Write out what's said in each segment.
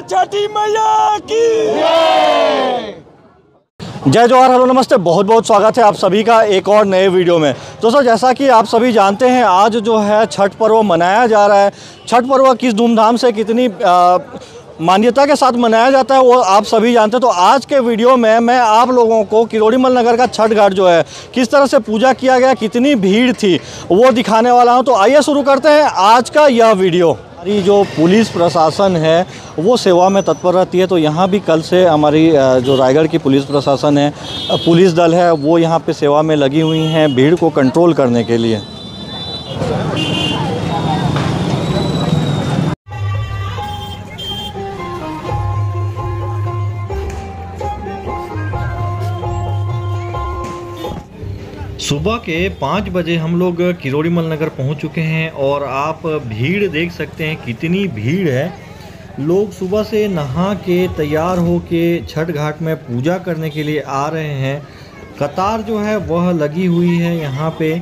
छठी मैया की। जय जवाहर हेलो नमस्ते। बहुत बहुत स्वागत है आप सभी का एक और नए वीडियो में। दोस्तों जैसा कि आप सभी जानते हैं आज जो है छठ पर्व मनाया जा रहा है। छठ पर्व किस धूमधाम से कितनी आ, मान्यता के साथ मनाया जाता है वो आप सभी जानते हैं। तो आज के वीडियो में मैं आप लोगों को किरोड़ीमल नगर का छठ घाट जो है किस तरह से पूजा किया गया कितनी भीड़ थी वो दिखाने वाला हूँ। तो आइए शुरू करते हैं आज का यह वीडियो। हमारी जो पुलिस प्रशासन है, वो सेवा में तत्पर रहती है। तो यहाँ भी कल से हमारी जो रायगढ़ की पुलिस प्रशासन है पुलिस दल है, वो यहाँ पे सेवा में लगी हुई हैं भीड़ को कंट्रोल करने के लिए। सुबह के पाँच बजे हम लोग किरोड़ीमल नगर पहुँच चुके हैं और आप भीड़ देख सकते हैं कितनी भीड़ है। लोग सुबह से नहा के तैयार हो के छठ घाट में पूजा करने के लिए आ रहे हैं। कतार जो है, वह लगी हुई है यहाँ पे।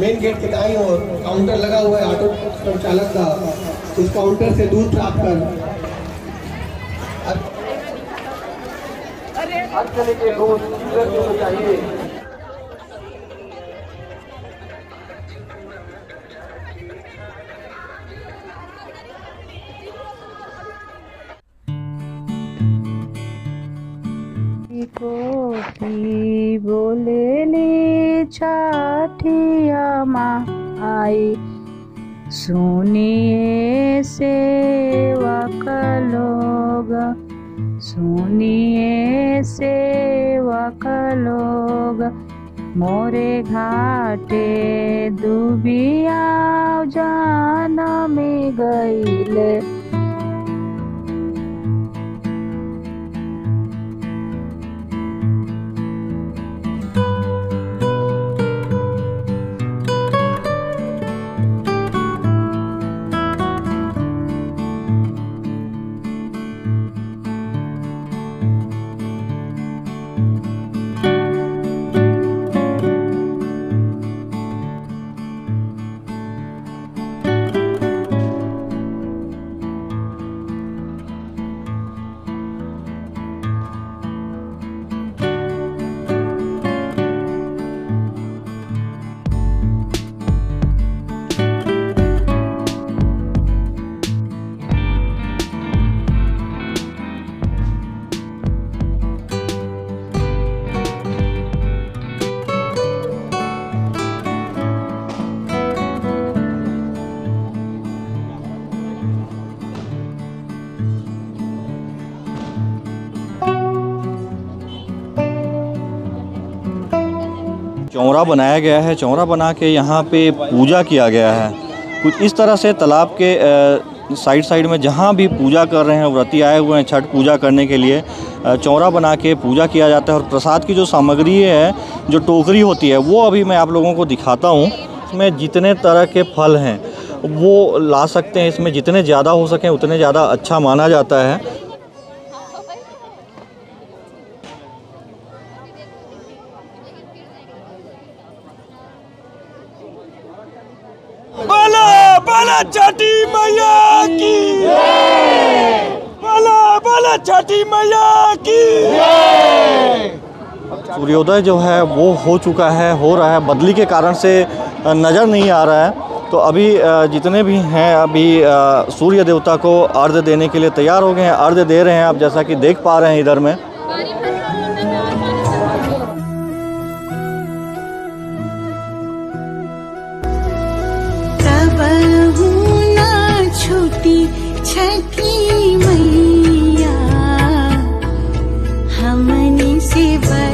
मेन गेट के दाईं ओर काउंटर लगा हुआ है ऑटो संचालक का। उस काउंटर से दूध प्राप्त कर। चले के दूध चाहिए कोठी आई। सुनिए सेवक लोग सुनिए सेवक लोग। मोरे घाटे दुबिया जान में गईले। चौरा बनाया गया है। चौरा बना के यहाँ पे पूजा किया गया है। कुछ इस तरह से तालाब के साइड साइड में जहाँ भी पूजा कर रहे हैं, व्रती आए हुए हैं छठ पूजा करने के लिए चौरा बना के पूजा किया जाता है और प्रसाद की जो सामग्री है, जो टोकरी होती है, वो अभी मैं आप लोगों को दिखाता हूँ। इसमें जितने तरह के फल हैं, वो ला सकते हैं। इसमें जितने ज़्यादा हो सकें, उतने ज़्यादा अच्छा माना जाता है बोला बोला छठी मैया की बोला बोला छठी मैया की। सूर्योदय जो है वो हो चुका है हो रहा है। बदली के कारण से नज़र नहीं आ रहा है। तो अभी जितने भी हैं अभी सूर्य देवता को अर्घ देने के लिए तैयार हो गए हैं अर्घ दे रहे हैं। आप जैसा कि देख पा रहे हैं इधर में। छठी मैया। हमनी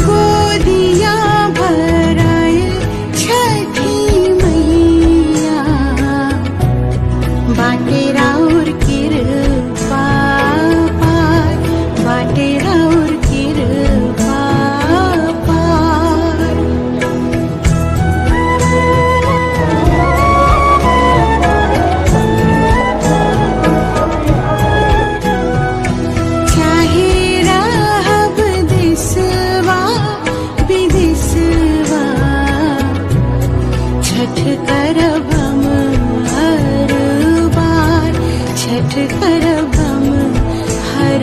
过 छठ करब हम हर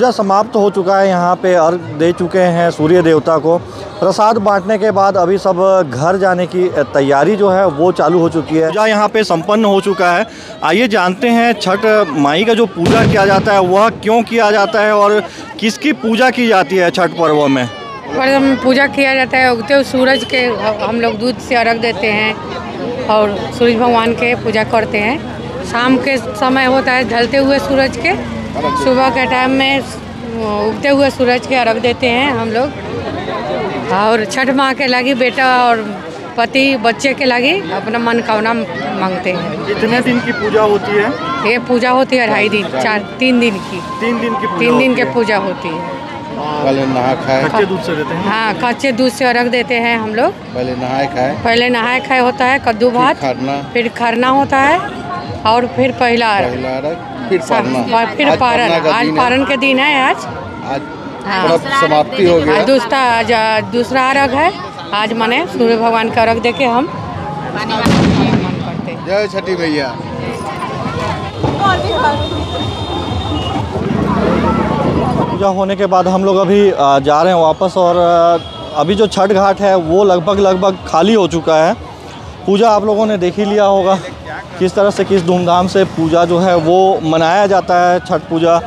पूजा समाप्त हो चुका है, यहाँ पे अर्घ दे चुके हैं सूर्य देवता को। प्रसाद बांटने के बाद अभी सब घर जाने की तैयारी जो है, वो चालू हो चुकी है। पूजा यहाँ पे संपन्न हो चुका है। आइए जानते हैं, छठ माई का जो पूजा किया जाता है, वह क्यों किया जाता है और किसकी पूजा की जाती है छठ पर्व में? पर्व पूजा किया जाता है, उगते सूरज के हम लोग दूध से अर्घ देते हैं और सूरज भगवान के पूजा करते हैं। शाम के समय होता है, ढलते हुए सूरज के सुबह के टाइम में उगते हुए सूरज के अर्घ देते हैं हम लोग। और छठ माँ के लगी बेटा और पति बच्चे के लगी अपना मनोकामना मांगते हैं। कितने दिन की पूजा होती है? ये पूजा होती है ढाई दिन चार तीन दिन की। तीन दिन की पूजा तीन दिन होती की है। पूजा होती है। पहले नहा खाए। कच्चे दूध से देते हैं। हाँ कच्चे दूध से अर्घ देते हैं हम लोग। पहले नहाए खाए। पहले नहाए खाए होता है कद्दू भात खरना। फिर खरना होता है और फिर पहला अर्घ पहला अर्घ फिर सब- पारना। और फिर आज पारण का आज दिन है। पारण के दिन है आज। आज हाँ। समाप्ति हो गया। दूसरा आज दूसरा अर्घ है। आज माने सूर्य भगवान का अर्घ दे के हम। जय छठी मैया। पूजा होने के बाद हम लोग अभी जा रहे हैं वापस और अभी जो छठ घाट है वो लगभग लगभग खाली हो चुका है। पूजा आप लोगों ने देख ही लिया होगा। किस तरह से किस धूमधाम से पूजा जो है वो मनाया जाता है छठ पूजा।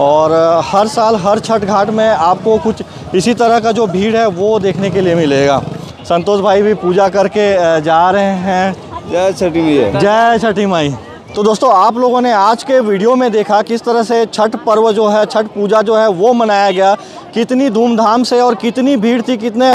और हर साल हर छठ घाट में आपको कुछ इसी तरह का जो भीड़ है वो देखने के लिए मिलेगा। संतोष भाई भी पूजा करके जा रहे हैं। जय छठी मैया। जय छठी माई। तो दोस्तों आप लोगों ने आज के वीडियो में देखा किस तरह से छठ पर्व जो है छठ पूजा जो है वो मनाया गया। कितनी धूमधाम से और कितनी भीड़ थी कितने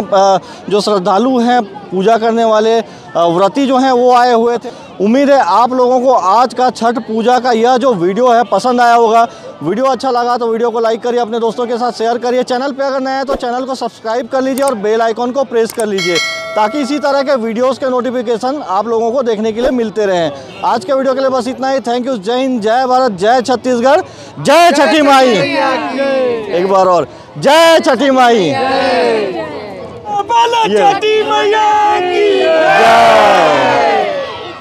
जो श्रद्धालु हैं पूजा करने वाले व्रती जो हैं वो आए हुए थे। उम्मीद है आप लोगों को आज का छठ पूजा का यह जो वीडियो है पसंद आया होगा। वीडियो अच्छा लगा तो वीडियो को लाइक करिए अपने दोस्तों के साथ शेयर करिए। चैनल पे अगर नया है तो चैनल को सब्सक्राइब कर लीजिए और बेल आइकॉन को प्रेस कर लीजिए ताकि इसी तरह के वीडियोस के नोटिफिकेशन आप लोगों को देखने के लिए मिलते रहें। आज के वीडियो के लिए बस इतना ही। थैंक यू जय हिंद जय भारत जय छत्तीसगढ़ जय छठी माई। एक बार और जय छठी माई। जय।